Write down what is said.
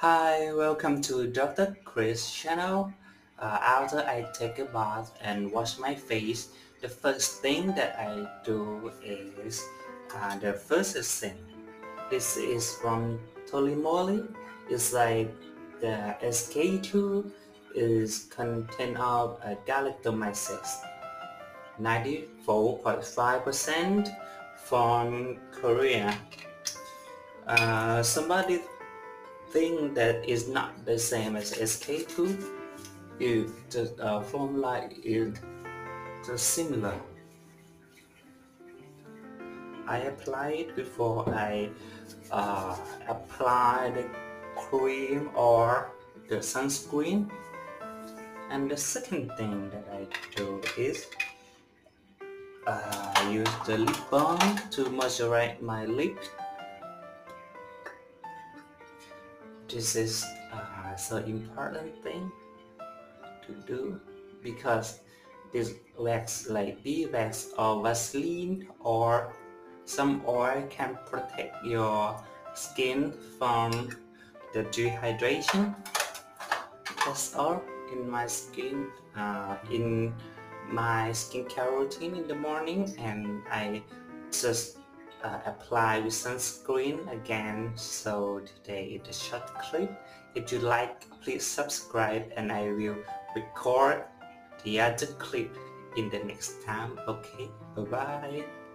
Hi, welcome to Dr. Chris channel. Uh, after I take a bath and wash my face, the first thing that I do is uh, the first essence. This is from TonyMoly. It's like the SK2 is content of uh, galactomyces. 94.5% from Korea. Uh, somebody think that is not the same as SK2 it just uh, like it just similar. I apply it before I uh, apply the cream or the sunscreen. And the second thing that I do is uh, use the lip balm to moisturize my lips this is uh, so important thing to do because this wax like beeswax or Vaseline or some oil can protect your skin from the dehydration. That's all in my skin uh, in my skincare routine in the morning and I just uh, apply with sunscreen again. So today is a short clip. If you like please subscribe and I will record the other clip in the next time. Okay bye bye